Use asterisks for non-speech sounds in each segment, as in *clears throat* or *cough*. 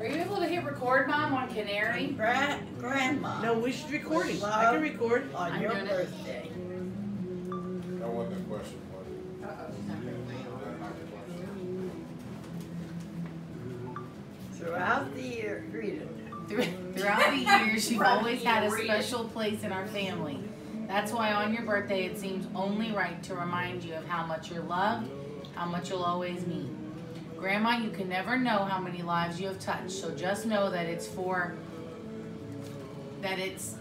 Are you able to hit record, Mom, on Canary? Gra- grandma. No, we should record it. I can record. On I'm your doing it. birthday. That wasn't a question, was Throughout the year, read it. Throughout the years, you've always had a special place in our family. That's why on your birthday, it seems only right to remind you of how much you're loved, how much you'll always mean. Grandma, you can never know how many lives you have touched, so just know that it's for that it's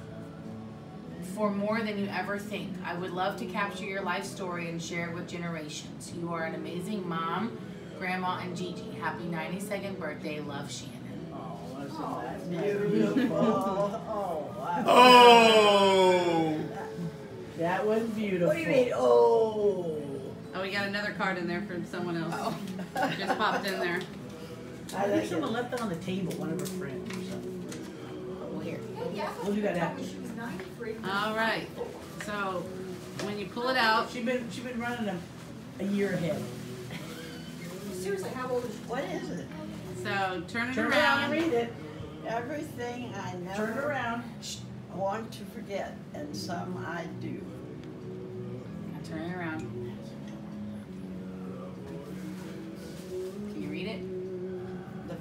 for more than you ever think. I would love to capture your life story and share it with generations. You are an amazing mom, grandma, and Gigi. Happy 92nd birthday. Love, Shannon. Oh, isn't that Beautiful. Oh, wow. Oh! That was beautiful. What do you mean, oh? Oh, we got another card in there from someone else. Oh. Just popped in there. I think someone left that on the table, one of her friends or something. Well, here. We'll do that after. All right. So when you pull it out, She been, she been running a, a year ahead. Seriously, how old is? What is it? so turn it Turn around and around. read it. Everything I Turn it around. want to forget, and some I do. Now turn it around.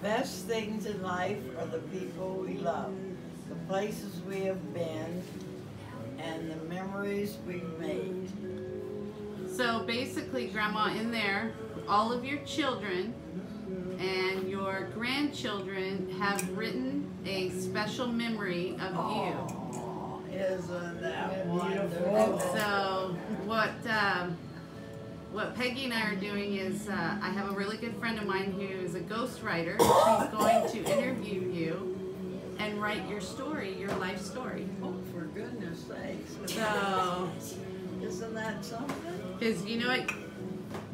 Best things in life are the people we love, the places we have been, and the memories we've made. So basically, Grandma, in there, all of your children and your grandchildren have written a special memory of you. Aw, Isn't that Beautiful. And wonderful? so what um, what Peggy and I are doing is uh, I have a really good friend of mine who's a ghostwriter. *coughs* She's going to interview you and write your story, your life story. Oh, for goodness sakes. So, Isn't that something? because you know what,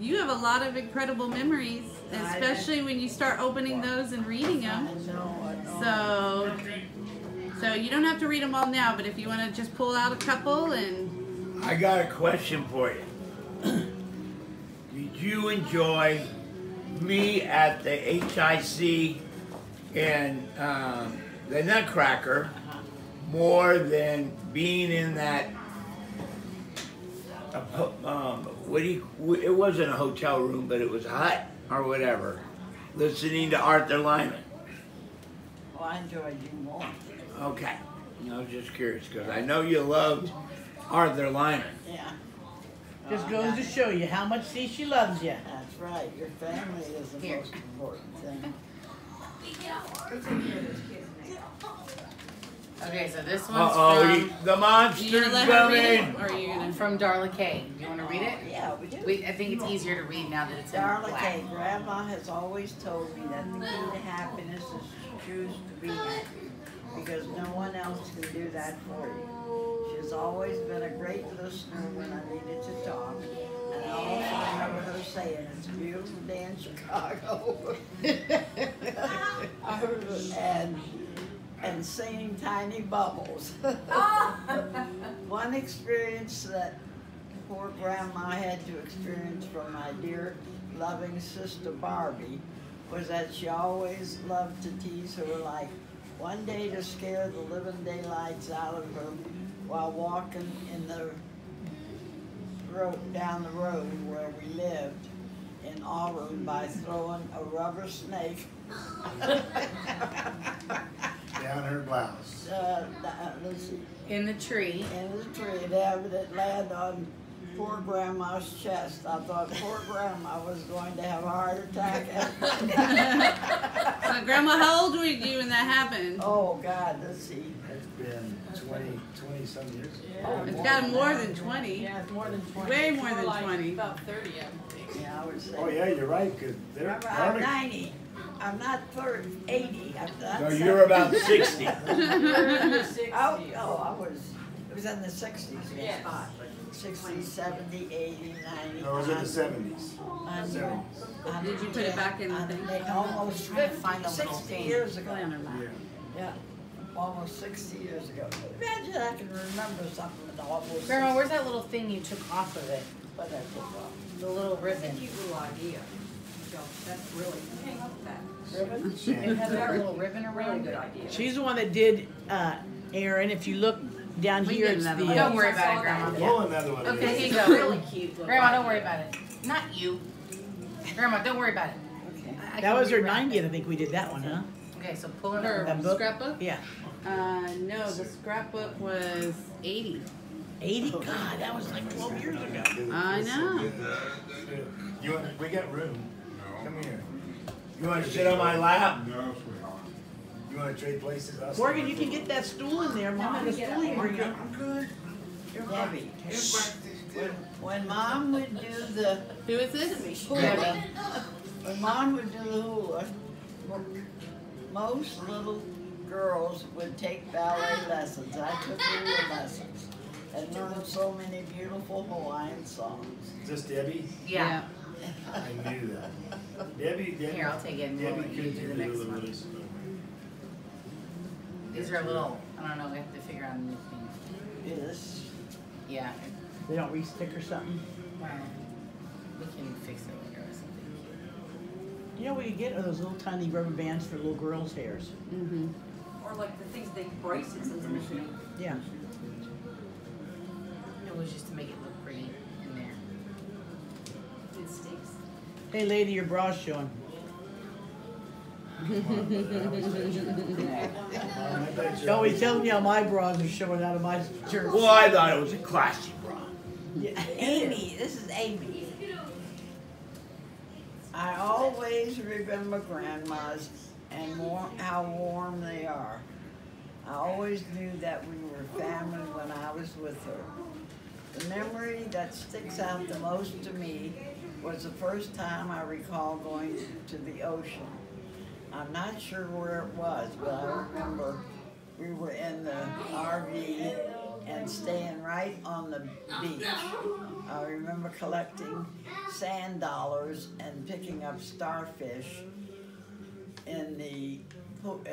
you have a lot of incredible memories, especially when you start opening those and reading them. know, I. So, so you don't have to read them all now, but if you want to just pull out a couple and I got a question for you. Did you enjoy me at the HIC and um, the Nutcracker more than being in that? Um, what do you, it wasn't a hotel room, but it was a hut or whatever, listening to Arthur Lyman. Well, I enjoyed you more. Okay, I was just curious because I know you loved Arthur Lyman. Yeah. Just Oh, goes to show you how much see she loves you. That's right, your family is the Here. most important thing. Okay, so this Uh one's oh, from, the you gonna monster's let her read coming. or are you gonna? from Darla Kay. Do you want to read it? Yeah, we do. We, I think it's easier to read now that it's in Darla black. Kay, Grandma has always told me that the key to happiness is to choose to be happy, because no one else can do that for you. Has always been a great listener when I needed to talk, and I also remember her saying, "It's a beautiful day in Chicago," *laughs* and and singing tiny bubbles. *laughs* One experience that poor grandma had to experience from my dear loving sister Barbie was that she always loved to tease her like one day to scare the living daylights out of her while walking in the road down the road where we lived in Auburn by throwing a rubber snake Down her blouse. uh, uh, In the tree. in the tree and having it land on poor grandma's chest. I thought poor grandma was going to have a heart attack. *laughs* So, Grandma, how old were you when that happened? oh God, let's see. It's been 20, 20 some years. It's got more than twenty. Yeah, it's more than twenty. Way more than like 20. About thirty, I think. Yeah, I would say. Oh, yeah, you're right, because they're Remember, I'm ninety. I'm not 30, 80. I'm not. So you're about *laughs* 60. Oh, oh, I was, it was in the sixties. Yes. Sixties, seventy, eighty, ninety. Or was it the seventies? Hundred, Did you put it back in the thing? hundred, Almost Trying to find the little sixty thing. years ago. Play on her lap. Yeah. Yeah, almost sixty years ago. Imagine I can remember something with almost. Grandma, where's that little thing you took off of it? What I took off. The little ribbon. Cute little idea. That's really, you came up with that. *laughs* It has that little ribbon Really around good it. idea. She's the one that did, uh, Aaron, if you look down We here, did it's another the. one. uh, Don't worry about it, Grandma. Pull another one. Okay, here you go. really cute. Grandma, don't worry about it. Not you. Grandma, don't worry about it. Okay. I- I That was her rewrap it. ninetieth, I think we did that one, huh? Okay, so pull Her up. That book? scrapbook? Yeah. Uh, no, the scrapbook was 80. Eighty? God, that was like twelve years ago. I know. You want, we got room. Come here. You want to sit on my lap? You wanna trade places? I'll Morgan, you can get that stool in there, Mom had a stool you bring up. I'm good. Debbie, when, when mom would do the Who is this? hula, when mom would do the hula, most little girls would take ballet lessons. I took hula lessons and learned so many beautiful Hawaiian songs. Is this Debbie? Yeah. *laughs* I knew that. Debbie, Debbie. Here, I'll take it and we'll Debbie let you could do do the the next little one. Release. These are a little, I don't know, we have to figure out a new thing. Yes. Yeah. They don't re-stick or something? Well, we can fix it later or something. You know what you get are those little tiny rubber bands for little girls' hairs. Mm-hmm. Or like the things they bracelets in the machine. Yeah. It was just to make it look pretty in there. It sticks. Hey lady, your bra's showing. Don't you always tell me how my bras are showing out of my shirt. Well, I thought it was a classy bra. Yeah. Amy, this is Amy. I always remember grandmas and war- how warm they are. I always knew that we were family when I was with her. The memory that sticks out the most to me was the first time I recall going to the ocean. I'm not sure where it was, but I remember we were in the RV and staying right on the beach. I remember collecting sand dollars and picking up starfish in the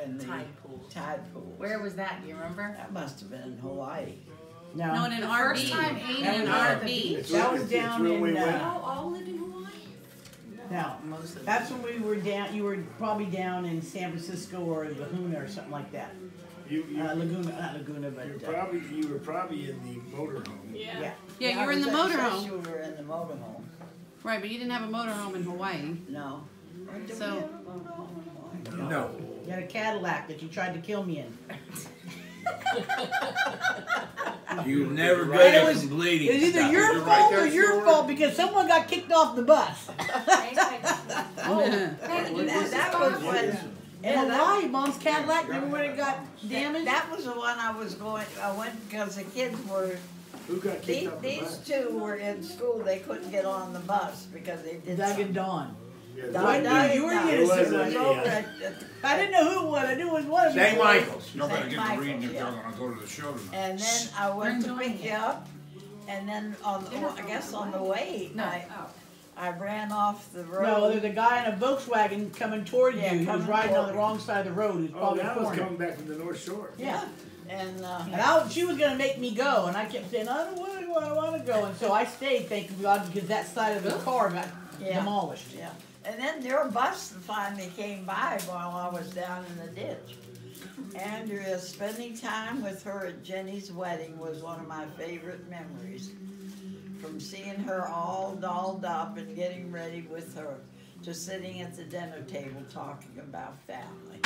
in the Tide pool. Tide pool. Where was that? Do you remember? That must have been in Hawaii. No, No, in an The RV. first time Amy in an was RV. That was down real in, uh, Y'all all lived in Hawaii? Now, Most of that's when we were down, you were probably down in San Francisco or Laguna or something like that. You, you, Uh, Laguna, not Laguna, but. you were but, uh, probably, you were probably in the motorhome. yeah. Yeah, I you were in the at- says motorhome. You were in the motorhome. Right, but you didn't have a motorhome in Hawaii. No. Or did we So- have in Hawaii? No. You had a Cadillac that you tried to kill me in. *laughs* You were never And good it was- completing It was either stuff. your You're right fault there, or your Stuart. fault because someone got kicked off the bus. *laughs* Oh, oh. that, that was when. In Yeah, that- Hawaii, mom's Cadillac, remember when it got damaged? that was the one I was going, I went because the kids were, Who got kicked these, off the these bus? two were in school, they couldn't get on the bus because they did Doug something. and Dawn. Yeah, Doug- I you were and innocent. Was It was over a- at, at I didn't know who it was. I knew it was one of you. St. Michael's. Y'all better St. get to reading if Michael's, y'all yeah. gonna go to the show tonight. And then I went to pick enjoying you up, and then on, the- I guess on the way, No. I, Oh. I ran off the road. No, there's a guy in a Volkswagen coming toward Yeah, you. He was riding on the wrong side of the road. He was Oh, probably that was coming back from the North Shore. Yeah. And, uh, And I, she was gonna make me go, and I kept saying, I don't want to go, I don't want to go. And so I stayed, thank God, because that side of the car got Yeah. demolished. yeah, and then your bus finally came by while I was down in the ditch. Andrea, spending time with her at Jenny's wedding was one of my favorite memories. From seeing her all dolled up and getting ready with her, to sitting at the dinner table talking about family.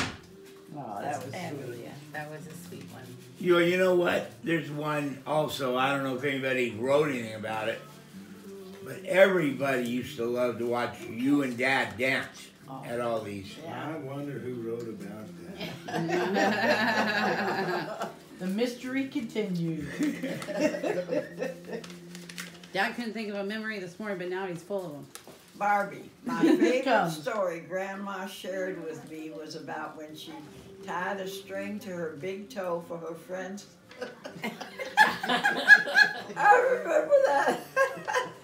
Oh, That's that was sweet. Andrea. That was a sweet one. You, know, you know what? There's one also. I don't know if anybody wrote anything about it, but everybody used to love to watch you and Dad dance Oh. at all these. Yeah. I wonder who wrote about that. *laughs* The mystery continues. *laughs* Dad couldn't think of a memory this morning, but now he's full of them. Barbie, my favorite story Grandma shared with me was about when she tied a string to her big toe for her friends. I remember that.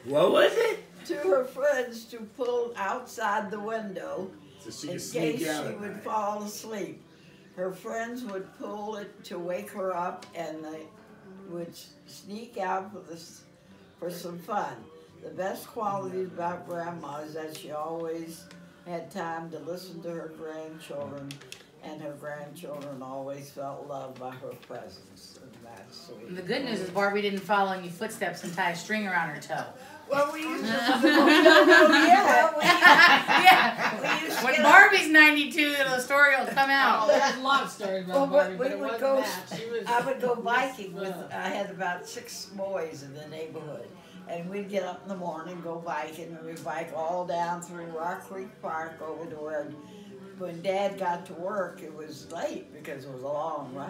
What was it? to her friends to pull outside the window So she in could sneak case out she would night. fall asleep. Her friends would pull it to wake her up and they would sneak out for this for some fun. The best qualities about grandma is that she always had time to listen to her grandchildren, and her grandchildren always felt loved by her presence, and that's sweet. The good news is Barbie didn't follow in your footsteps and tie a string around her toe. Well, we used to. *laughs* *laughs* yeah. We used to *laughs* When get- Barbie's 92, the story will come Oh, out. there's a lot of stories Well, about but Barbie, we but would wasn't go- She was. I would go biking with, Uh. I had about six boys in the neighborhood. And we'd get up in the morning, go biking, and we'd bike all down through Rock Creek Park over to where, when Dad got to work, it was late because it was a long ride.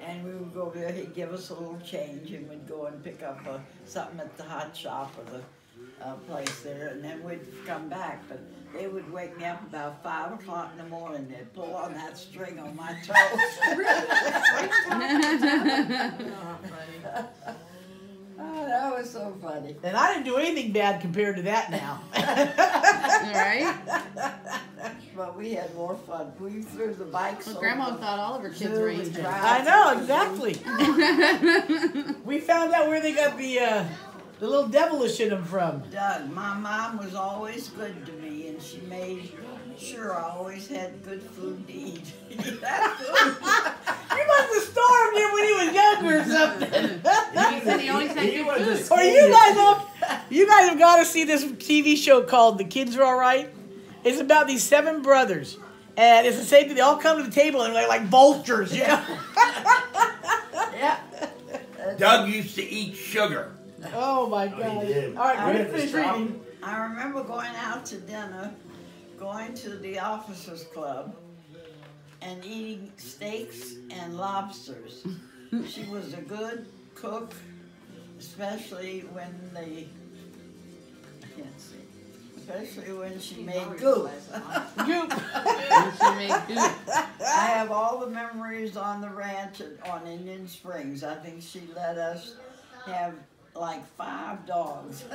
And we would go over there, he'd give us a little change, and we'd go and pick up uh, something at the hot shop or the uh, place there, and then we'd come back. But they would wake me up about five o'clock in the morning, they'd pull on that string on my toe. *laughs* *laughs* *laughs* Oh, that was so funny. And I didn't do anything bad compared to that now. *laughs* right? But we had more fun. We threw the bikes Well, over Grandma thought all of her kids were and angels. I know exactly. *laughs* we found out where they got the uh, the little devilish in them from. Doug, my mom was always good to me, and she made sure I always had good food to eat. *laughs* That's good. You must have starved him when he was younger or something. *laughs* He said he always had He good was food. or you guys have, you guys have got to see this TV show called The Kids Are All Right. It's about these seven brothers, and it's the same thing. They all come to the table and they're like vultures, you know. *laughs* yeah. Doug used to eat sugar. Oh my Oh, god! did. All right, I we're gonna finish reading. I remember going out to dinner, going to the officers club, and eating steaks and lobsters. she was a good cook, especially when they. I can't see. Especially when she made goop. *laughs* Goop. She made goop. I have all the memories on the ranch at, on Indian Springs. I think she let us have like five dogs. *laughs* *laughs*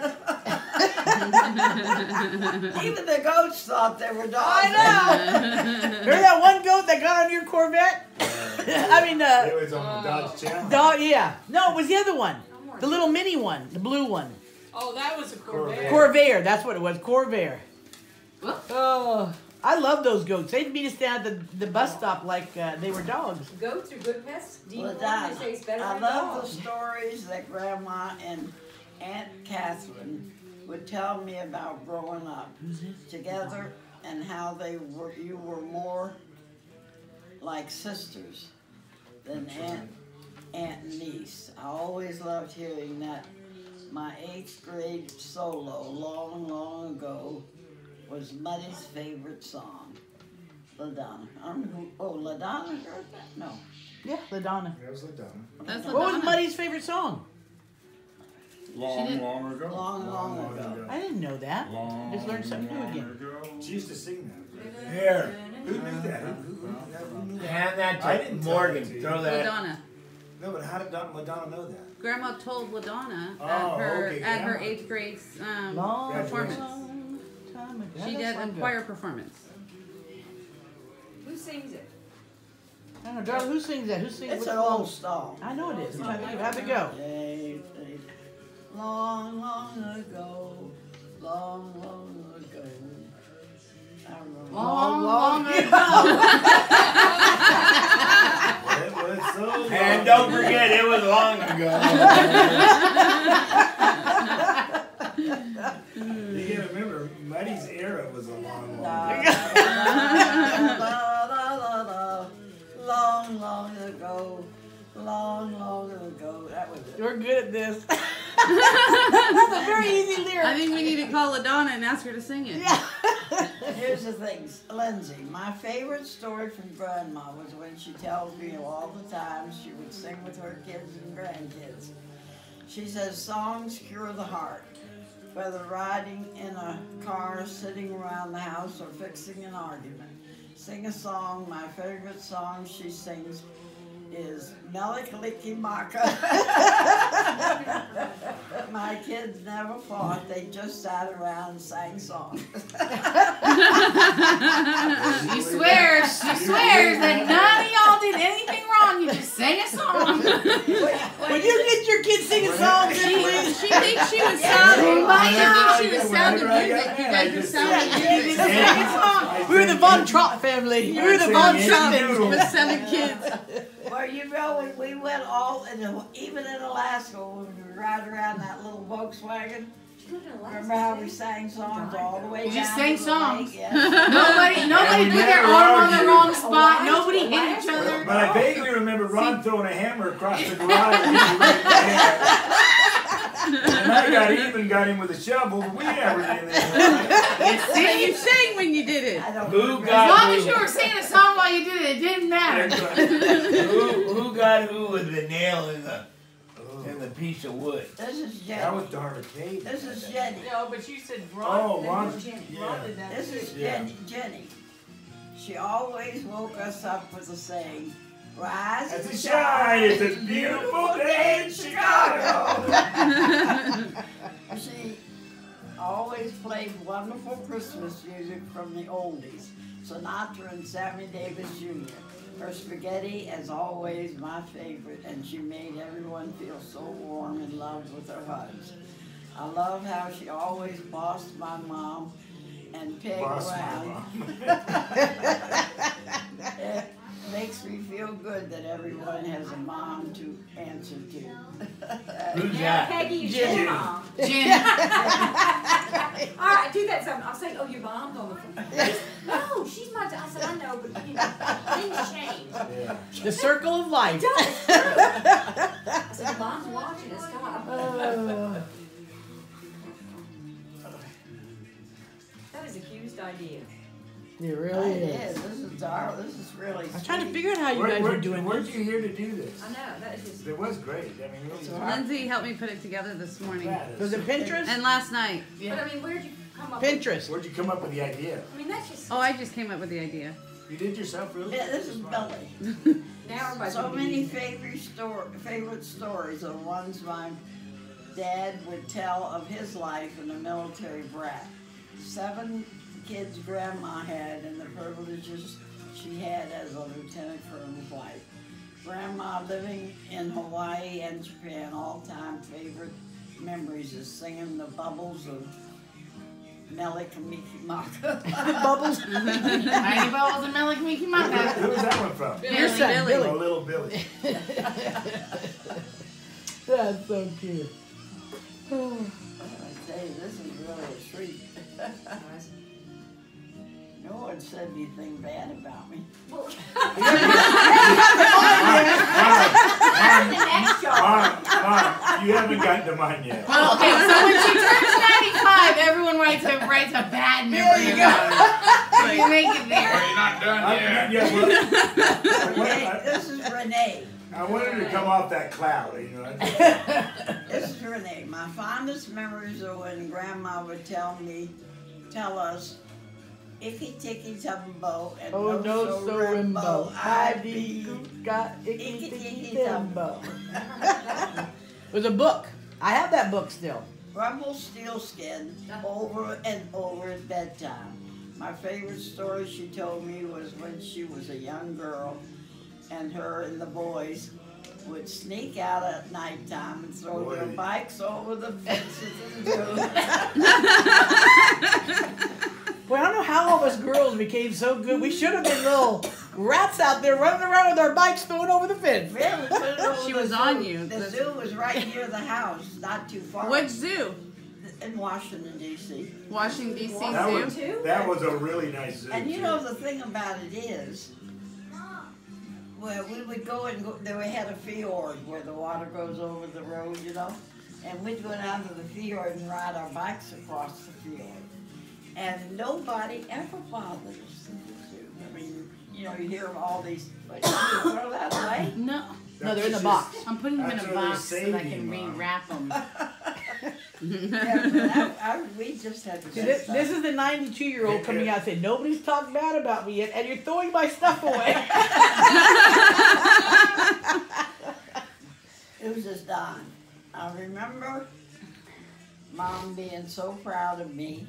Even the goats thought they were dogs. I know. *laughs* Remember that one goat that got on your Corvette? I mean, uh, It was on the Dodge Channel. dog. Yeah. No, it was the other one, the little mini one, the blue one. Oh, that was a Corvette. Corvette. Corvair. That's what it was. Corvair. Oh, I love those goats. They'd meet us down at the, the bus stop like uh, they were dogs. Goats are good pests. Deep Well, warm, Dad, they say it's better I than love the stories that Grandma and Aunt Catherine would tell me about growing up together and how they were. You were more like sisters than aunt, aunt and niece. I always loved hearing that. My eighth grade solo, long, long ago, was Muddy's favorite song, LaDonna. I don't know who, oh, LaDonna heard that? No. Yeah, LaDonna. That was LaDonna. That's What was LaDonna. Muddy's favorite song? Long, long ago. Long, long ago. I didn't know that. Long, Just learned something new long again. ago. She used to sing that. Here, Who knew that? Who, who, who, who knew that? hand that I to didn't tell Morgan. that to you. Throw that. LaDonna. No, but how did Don, LaDonna know that? Grandma told LaDonna Oh, at her okay, at her eighth grade um, Long, performance. long time. She Yeah, did a choir performance. Who sings it? I don't know, darling. Who sings that? Who sings? It? It's an song? old song. I know it is. I'm trying to think of it go. Hey, hey, Long, long ago, long, long ago. I remember. Long, long It was so long. *laughs* And don't forget, it was long ago. *laughs* You gotta remember, Muddy's era was a long, La, long la, time. la, la, la, la, Long, long ago, long, long ago. That was it. We're good at this. *laughs* That's a very easy lyric. I think we need to call LaDonna and ask her to sing it. Yeah. *laughs* Here's the thing, Lindsay. My favorite story from Grandma was when she tells me all the time she would sing with her kids and grandkids. She says songs cure the heart. Whether riding in a car, sitting around the house, or fixing an argument. Sing a song. My favorite song she sings is Mele Kalikimaka. My kids never fought. They just sat around and sang songs. She swears, she swears that none of y'all did anything wrong. You just sang a song. when, when Would you get your kids singing songs in, please? She thinks she was Yeah. sounding. Yeah. She thinks she was Whenever sounding I music. You guys were just- sounding Yeah, you music. did a singing song. We were the Von Trapp family. We were the Von Trippins. With seven kids. Well, you know, when we went all, in the, even in Alaska, when we would ride around that little Volkswagen, remember how we sang songs all the way You down just sang to the lake? songs. Yes. *laughs* *laughs* Nobody, nobody put their arm on the wrong spot. Why? Nobody hit Why? each other. But I vaguely remember Ron throwing a hammer across the *laughs* garage. and he was there. And I got even got him with a shovel. We never did anything. But you sang when you did it. I don't Who remember. As long who? as you were singing a song while you did it, it didn't matter. who, who got who with the nail in the in the piece of wood? This is Jenny. That was Darla Cave. This is Jenny. No, but you said Ron. Oh, Ron. Ron. Ron Yeah. did that This too. is Yeah. Jenny. Jenny. She always woke us up with a saying, "Rise As and a shine, it's a beautiful day in Chicago. She *laughs* always played wonderful Christmas music from the oldies, Sinatra and Sammy Davis Jr. Her spaghetti, as always, my favorite, and she made everyone feel so warm and loved with her hugs. I love how she always bossed my mom and pegged Boss around. *laughs* mom. It makes me feel good that everyone has a mom to answer to. Who's Yeah, that? Peggy is Jenny. your mom. Jen, *laughs* All right, do that something. I'll say, oh, your mom's on the phone. *laughs* no, she's my. I said, I know, but you know, things change. Yeah. The circle of life. That's true. *laughs* I said, your mom's watching us. Stop. Uh, That is a cutest idea. It really It is. is. This is our. This is really. I'm trying to figure out how you Where, guys where, are doing where'd this. you here to do this? I know. That is just. It was great. I mean, really. So Lindsay helped me put it together this morning. that is- Was it Pinterest? And last night. Yeah. But I mean, where'd you come up with Pinterest. Where'd you come up with the idea? I mean, that's just. Oh, I just came up with the idea. You did yourself, really? Yeah, this is Billy. *laughs* now everybody's So many favorite story, favorite stories are ones my dad would tell of his life in the military brat. Seven kids grandma had and the privileges she had as a lieutenant colonel's wife. Grandma living in Hawaii and Japan, all-time favorite memories is singing the bubbles of Melikamiki *laughs* Bubbles. *laughs* Tiny Bubbles and Melik Mickey Maka. Who was that one from? Your son, Billy. Billy. Oh, little Billy. *laughs* That's so cute. I tell you, this is really a treat. No one said anything bad about me. Well, Mom, the next job. Mom, Mom, you haven't gotten to mine yet. Well, okay, so when she turns 95, everyone writes a, writes a bad memory there you about her. So you make it there. you're not done I, yeah, well, I, Renee, wanted, this is Renee. I, I wanted to come off that cloud, you know. This is Renee. My fondest memories are when Grandma would tell me, tell us, "Icky ticky tumbo and Oh no, so, so rimbo, rimbo. I I be." got Icky icky ticky ticky tumbo. tumbo. It was *laughs* a book. I have that book still. Rumpelstiltskin over and over at bedtime. My favorite story she told me was when she was a young girl and her and the boys would sneak out at nighttime and throw their bikes over the fences of the room. Well, I don't know how all of us girls became so good. We should have been little rats out there running around with our bikes throwing over the fence. Really put it over She was zoo. on you. The That's- zoo was right near the house, not too far. What zoo? In Washington D.C. Washington D.C. That Zoo. was, that was a really nice zoo. And you too. know the thing about it is, well, we would go and go. There we had a fjord where the water goes over the road, you know, and we'd go down to the fjord and ride our bikes across the fjord, and nobody ever bothers. us in the zoo. I mean, you know, you hear of all these, *coughs* but you throw that away. No, No, they're in the That's box. I'm putting them in a box so that I can saving, Mom. rewrap them. *laughs* *laughs* Yeah, but I, I, we just had to. This, this is the 92 year old coming out and saying, Nobody's talked bad about me yet, and you're throwing my stuff *laughs* away. It was just Don. I remember mom being so proud of me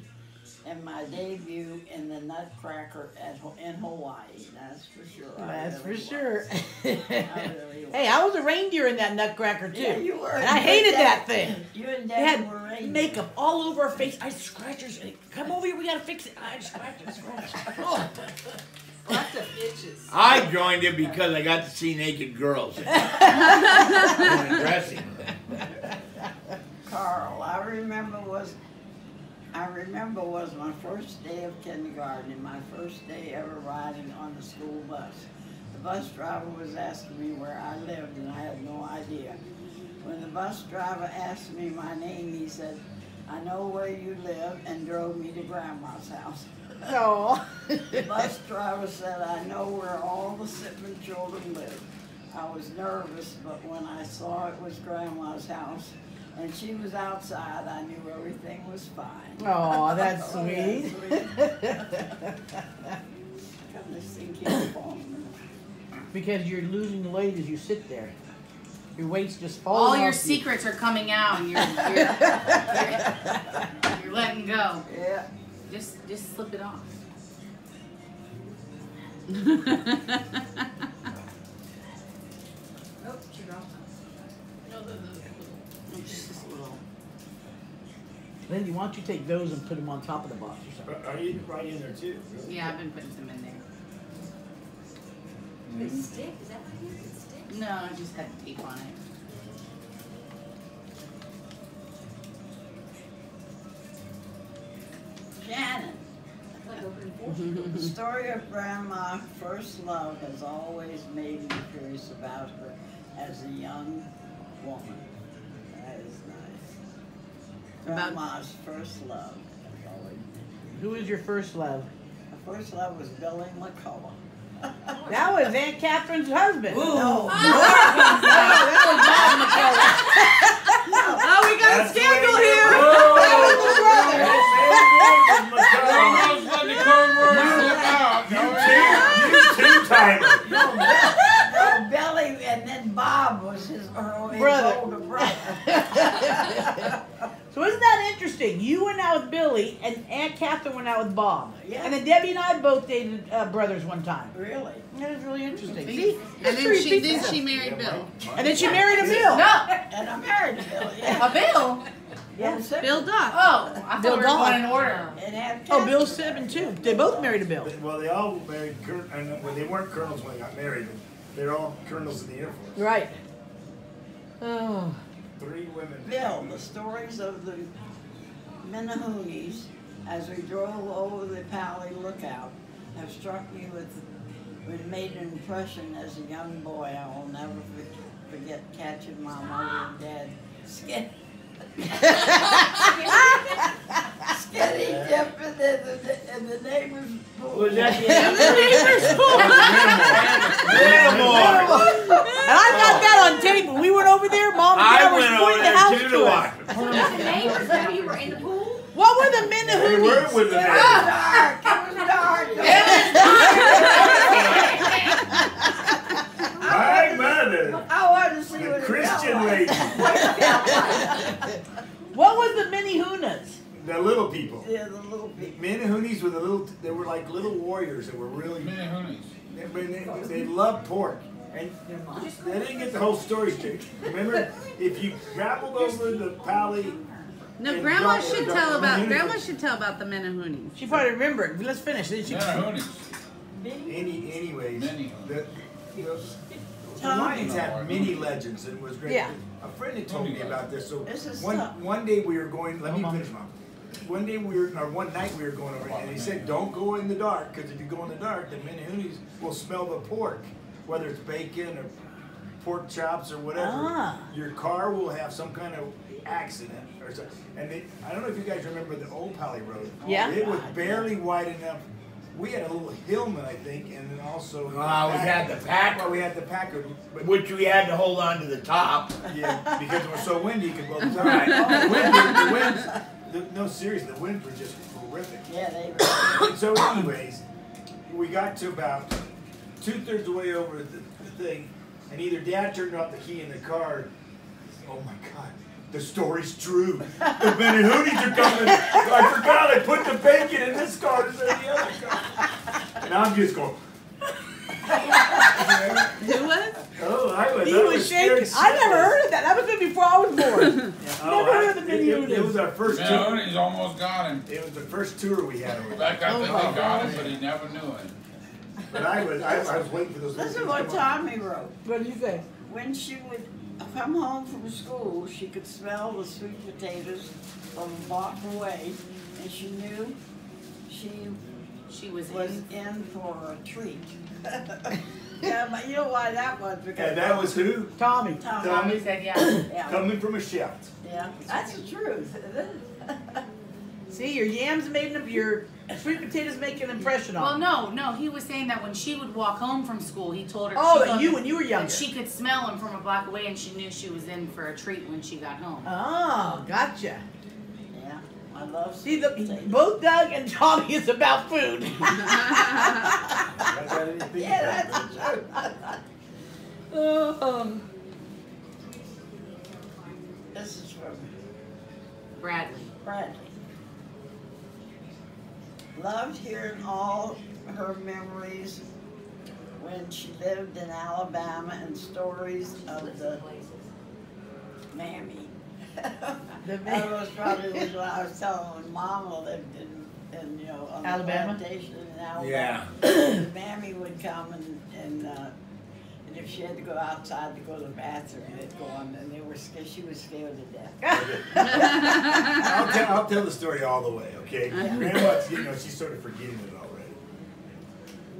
and my debut in the Nutcracker at, in Hawaii. That's for sure. I That's for really was. sure. I really *laughs* was. hey, I was a reindeer in that Nutcracker too. Yeah, you were. And I hated and that thing. *laughs* You and They Dad had were reindeer. makeup all over our face. I had scratchers. Come over here, we gotta fix it. I scratch it, scratch it. Oh. Lots of itches. I joined it because I got to see naked girls *laughs* in dressing. Carl, I remember was, I remember was my first day of kindergarten and my first day ever riding on the school bus. The bus driver was asking me where I lived and I had no idea. When the bus driver asked me my name, he said, I know where you live and drove me to grandma's house. Oh. The bus *laughs* driver said, I know where all the Sitman children live. I was nervous, but when I saw it was grandma's house and she was outside, I knew everything was fine. Oh, *laughs* that's Oh, sweet. Come this thing keeps because you're losing weight as you sit there. Your weight's just falling. All your off you. secrets are coming out. and You're, you're, you're, *laughs* you're letting go. Yeah. Just, just slip it off. *laughs* Oh, she dropped Just a little. Lindy, why don't you take those and put them on top of the box or something? Are you right in there too? Yeah, I've been putting some in there. It stick, is that what it is? It sticks? No, I just had tape on it. Shannon, like the story of Grandma First Love has always made me curious about her as a young woman. That is nice. About- Grandma's first love has always been. Who was your first love? My first love was Billy McCullough. *laughs* That was Aunt Catherine's husband. *laughs* No. Oh, we got a That's *laughs* the scandal way here. it Almost let the cornrows slip out. goes. You two-timer. No, Billy, and then Bob was his, her, his Brother. older brother. So isn't that interesting? You went out with Billy, and Aunt Catherine went out with Bob. Yeah. And then Debbie and I both dated uh, brothers one time. Really? That is really interesting. See? And then she then she married Bill. And then she married a Bill. No, And I married Billy. Yeah. a bill. Yes. Bill Duff. Oh, I thought Bill we were going in order. And had Oh, Catherine. Bill's seven too. They both married a Bill. Well, they all married, and well, they weren't colonels when they got married. They're all colonels in the Air Force. Right. Oh. Three women. Bill, the stories of the Minnehoonies as we drove over the Pali Lookout have struck me with, with made an impression as a young boy. I will never forget catching my mother and dad skin. Skinny dipping *laughs* in the, in the neighbor's pool. Was that *laughs* the *laughs* And I got that on tape. When we went over there, Mom and Dad I were went pointing the house too to to us. watch. The neighbors know you were in the pool? What were the They were Minnehoonies? with the It was man. dark. It was dark. My mother, *laughs* I wanted to see the what it Christian felt lady, What was the Minnehoonies? the little people. Yeah, the little people. Minnehoonies were the little, they were like little warriors that were really, Minnehoonies. they, they, they loved pork. And they didn't get the whole story straight. Remember, if you traveled over the Pali, No, And Grandma Doc- should Doc- tell about Grandma should tell about the Minnehoonies. She probably remembered. Let's finish. Then she. Minnehoonies. any, anyways, Many. the, the, the Lions had many legends and it was great. Yeah. A friend had told me about this. So This is one tough. one day we were going. Let me finish, mom. One day we were, or one night we were going over, and he said, "Don't go in the dark, because if you go in the dark, the Minnehoonies will smell the pork, whether it's bacon or pork chops or whatever. Ah. Your car will have some kind of accident or something." And they, I don't know if you guys remember the old Pali Road. Yeah. It was barely wide enough. We had a little Hillman, I think, and then also. Ah, we had the Packard. Well, we had the Packard, but Which we had to hold on to the top. yeah, because it was so windy, you could blow the top. Right. The wind, the winds, the, no, seriously, the winds were just horrific. Yeah, they were. *coughs* So, anyways, we got to about two thirds of the way over the, the thing, and either Dad turned off the key in the car. Oh my God! the story's true. The Benahoonies are coming. I forgot I put the bacon in this car instead of the other car. And I'm just going, Who was? oh, I was. He I was shaking. I never heard of that. That was been before I was born. *laughs* Oh, Never heard of the it- it- It was our first tour. Mahoney's almost got him. It was the first tour we had over In fact, I Oh think my he got him, God. but he never knew it. But I was, I, I was waiting for those. little Listen things what to come on. Tommy wrote. What do you say? When she would come home from school, she could smell the sweet potatoes from a block away, and she knew she She was was in. in for a treat. *laughs* yeah, but you know why that was? Because And that was who? Tommy. Tommy. Tommy said, yeah. *coughs* Yeah, Coming from a chef. yeah, that's the truth. *laughs* See, your yams made an your sweet potatoes make an impression Well, on. Well, no, no, he was saying that when she would walk home from school, he told her. Oh, that you when you were younger. that she could smell him from a block away, and she knew she was in for a treat when she got home. Oh, gotcha. yeah, I love See, the, potatoes. both Doug and Tommy is about food. That's how I didn't think Yeah, that's the *laughs* truth. um, This is from Bradley. Bradley. Loved hearing all her memories when she lived in Alabama and stories of the mammy. The That was probably was what I was telling when Mama lived in, in you know, on Alabama? the plantation in Alabama. Yeah. Mammy would come and, and, uh, and if she had to go outside to go to the bathroom, they'd go on, and they were scared, she was scared to death. *laughs* I'll tell, I'll tell the story all the way, okay? Grandma's, you know, she's sort of forgetting it already.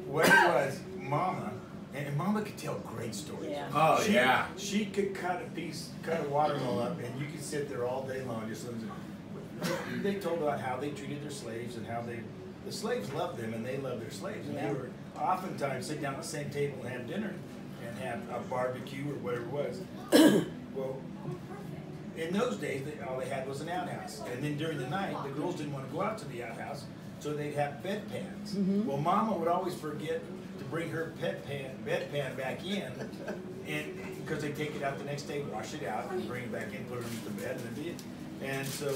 What it was, Mama, and, and Mama could tell great stories. Yeah. Oh, She- yeah. She could cut a piece, cut a watermelon up, and you could sit there all day long just listening. They told about how they treated their slaves and how they, the slaves loved them and they loved their slaves. And they were oftentimes sit down at the same table and have dinner and have a barbecue or whatever it was. *coughs* Well, in those days, they, all they had was an outhouse. And then during the night, the girls didn't want to go out to the outhouse, so they'd have bedpans. Mm-hmm. Well, Mama would always forget to bring her pet pan, bedpan back in, and because they take it out the next day, wash it out, and bring it back in, put it into the bed, and then it. And so,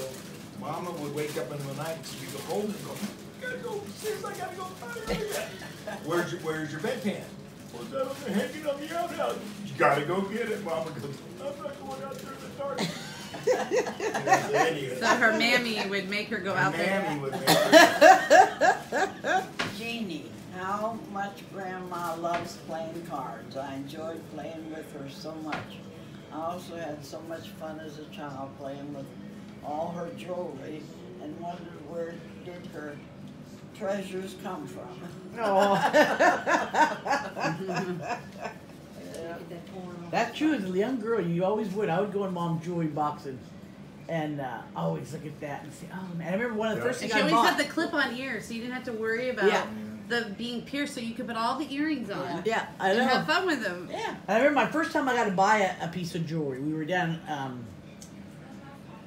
Mama would wake up in the night, and she'd go home and go, "Gotta go upstairs, I gotta go." *laughs* Where's your Where's your bedpan? Was that on the hanging on the outhouse? You gotta go get it. Mama goes, I'm not going out there in the dark. So her mammy would make her go out there. Mammy would make her- Jeannie, how much Grandma loves playing cards. I enjoyed playing with her so much. I also had so much fun as a child playing with all her jewelry and wondered where did her treasures come from. *laughs* Yeah. That's true. As a young girl, you always would. I would go in mom jewelry boxes and uh, always look at that and say, "Oh man!" I remember one of the Yeah. first And things she I always bought. had the clip-on ears, so you didn't have to worry about Yeah. the being pierced, so you could put all the earrings on yeah, I and know. have fun with them. Yeah. I remember my first time I got to buy a, a piece of jewelry. We were down um,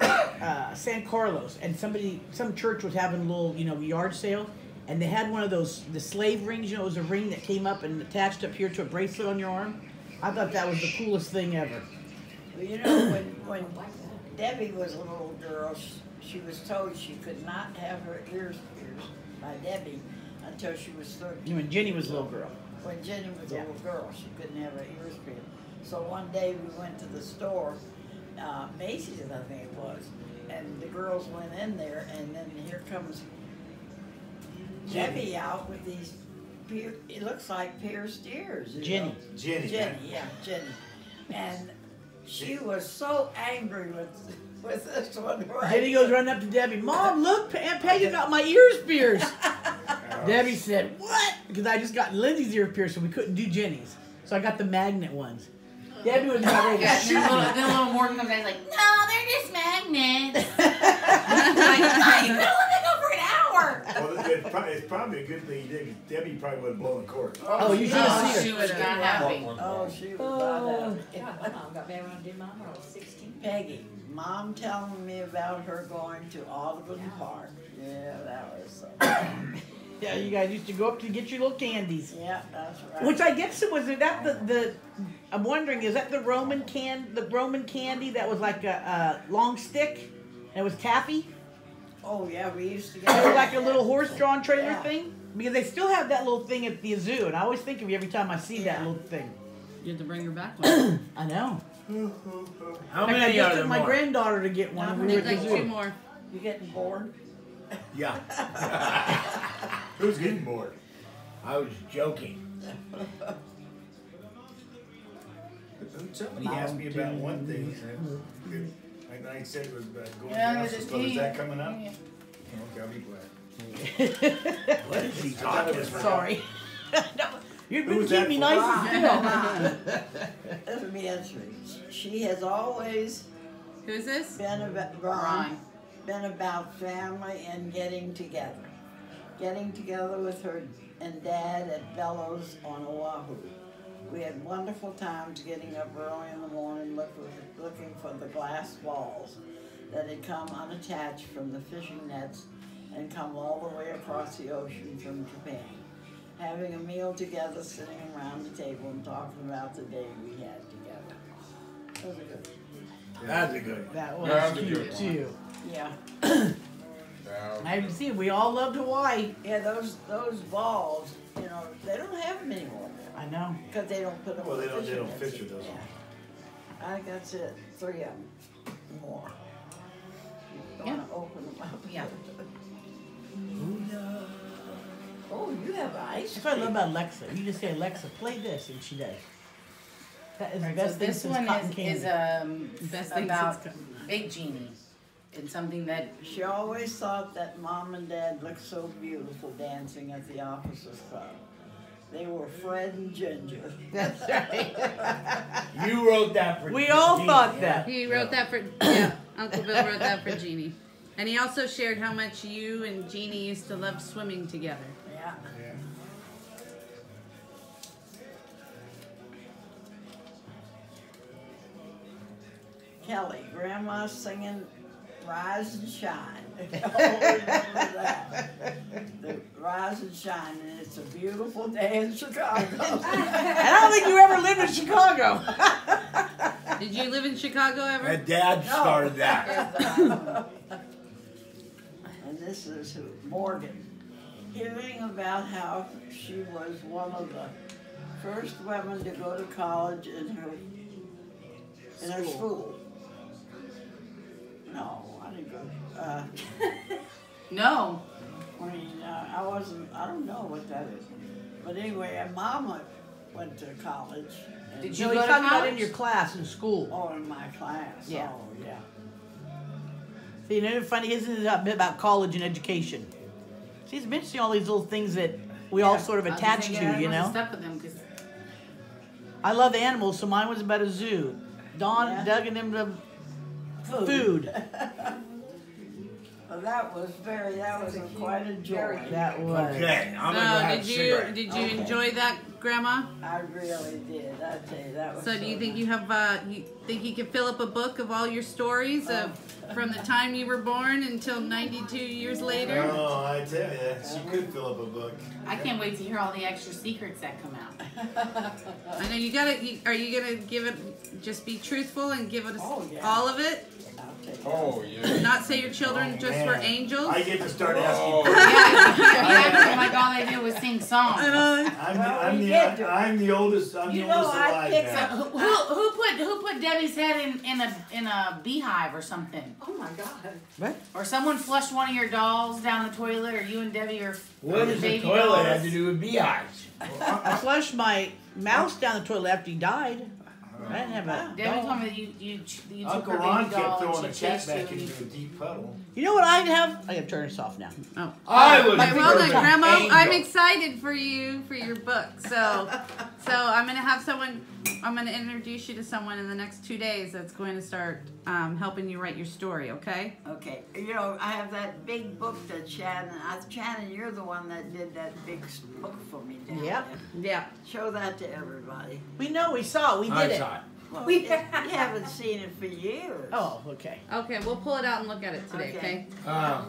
*coughs* uh, San Carlos, and somebody, some church was having a little, you know, yard sale, and they had one of those the slave rings. You know, it was a ring that came up and attached up here to a bracelet on your arm. I thought that was the coolest thing ever. You know, when, when Debbie was a little girl, she, she was told she could not have her ears pierced by Debbie until she was You 13. when Jenny was a little girl. When Jenny was a little girl, she couldn't have her ears pierced. So one day we went to the store, uh, Macy's, I think it was, and the girls went in there, and then here comes Debbie out with these, pier- it looks like pierced ears. you Jenny. know. Jenny. Jenny, yeah, Jenny. And she was so angry with with this one. Right? Jenny goes running up to Debbie. Mom, look, Aunt Peggy got my ears pierced. *laughs* Debbie said, "What?" Because I just got Lindsay's ear pierced, so we couldn't do Jenny's. So I got the magnet ones. Debbie was not ready to Yeah, shoot then little, me. then little Morgan comes in and like, no, they're just magnets. I'm *laughs* *laughs* like, "Fine, no, they go for an hour. Well, it's probably, it's probably a good thing you did, 'cause Debbie probably would have blown the cord. Oh, you should have Oh, seen she her. was not happy. Oh, she was Oh. not happy. God, my mom got married when I did mine when I was sixteen. Peggy, mom telling me about her going to Audubon Park. Yeah, that was uh, so. *coughs* Yeah, you guys used to go up to get your little candies. Yeah, that's right. Which I guess it was that the the. I'm wondering, is that the Roman can the Roman candy that was like a, a long stick, and it was taffy? Oh yeah, we used to It get was like a little horse-drawn trailer Yeah. thing. Because they still have that little thing at the zoo, and I always think of you every time I see that little thing. You have to bring her back *clears throat* one. I know. How Like, I many just are took there my more? granddaughter to get one. How and we Need like two zoo. more. You getting bored? Yeah, *laughs* Who's getting bored? I was joking. *laughs* Somebody asked me about one thing. And it- Like I said, it was about going to Yeah, the there's house. So is that coming up? Yeah. Okay, I'll be glad. *laughs* What is he I thought it talking about? *laughs* for- Sorry. You've Who been keeping me nice and still. This would be interesting. She has always Who's this? been about Ron. been about family and getting together. Getting together with her and dad at Bellows on Oahu. We had wonderful times getting up early in the morning looking, looking for the glass balls that had come unattached from the fishing nets and come all the way across the ocean from Japan. Having a meal together, sitting around the table and talking about the day we had together. That was a good. That's a good. That was That's a cute too. Yeah. I see we all loved Hawaii. Yeah, those those balls, you know, they don't have them anymore I know. because they don't put them. Well, they don't, they don't nets fish with those. anymore. I think that's it. Three of them, more. You Yeah. wanna open them up? Yeah. *laughs* Oh, you have ice. That's what I love about Alexa. You just say, Alexa, play this, and she does. That is the Right, best so thing this since one cotton is, candy. is um Best thing about since Big Genie. It's something that She always thought that mom and dad looked so beautiful dancing at the officers club. They were Fred and Ginger. That's right. You wrote that for We all Gene, thought that. He wrote that for yeah. Uncle Bill wrote that for Jeannie, and he also shared how much you and Jeannie used to love swimming together. Yeah. Yeah. Kelly, Grandma singing Rise and Shine. *laughs* *laughs* Oh, remember that. The Rise and Shine, and it's a beautiful day in Chicago. *laughs* I don't think you ever lived in Chicago. Did you live in Chicago ever? My dad started that. and this is Morgan. Hearing about how she was one of the first women to go to college in her in her school. No, I didn't go. Uh, *laughs* no. I mean, uh, I wasn't. I don't know what that is. But anyway, and Mama went to college. Did You you go to talking about in your class in school. Oh, in my class. Yeah. Oh, yeah. See, you know, funny, isn't it a bit about college and education? See, it's mentioning all these little things that we all sort of attach to, you know? Stuck with them 'cause I love animals, so mine was about a zoo. Dawn, Yeah. Doug, and them the food. Well, that was very. That was a quite a joy. That was. Okay, I'm gonna go So have did you cigarette. did you Okay. enjoy that, Grandma? I really did. I tell you, that was. So do you think you have uh, you think you could fill up a book of all your stories of from the time you were born until 92 years later? Oh, I tell you, she could fill up a book. I can't wait to hear all the extra secrets that come out. *laughs* I know you gotta. You, are you gonna give it? Just be truthful and give it Oh, yeah. all of it. I'll tell you. Oh, yeah. Not say your children Oh, just man. were angels. I get to start asking. *laughs* Oh, yeah, yeah, like all they did was sing songs. I know. I'm, the, I'm, the, did I'm the oldest. I'm You the know, oldest I alive picked now. who, who who put who put Debbie's head in, in a in a beehive or something? Oh my God. What? Or someone flushed one of your dolls down the toilet, or you and Debbie are What does the toilet dolls. have to do with beehives? I flushed my mouse down the toilet after he died. I didn't have a Debbie dog. told me that you you you took Uncle her Ron baby kept doll throwing and a she cat chased you. back And into a deep puddle. You know what I'd have? I gotta turn this off now. Oh. I was But well done, an Grandma. I'm excited for you for your book. So, so I'm gonna have someone. I'm gonna introduce you to someone in the next two days that's going to start um, helping you write your story. Okay? Okay, you know, I have that big book that Shannon, I, Shannon, you're the one that did that big book for me down Yep. there. Yeah. Show that to everybody. We know, we saw, it, we did I it. Saw it. Well, We- you haven't seen it for years. Oh, okay. Okay. We'll pull it out and look at it today. Okay. Okay. Um,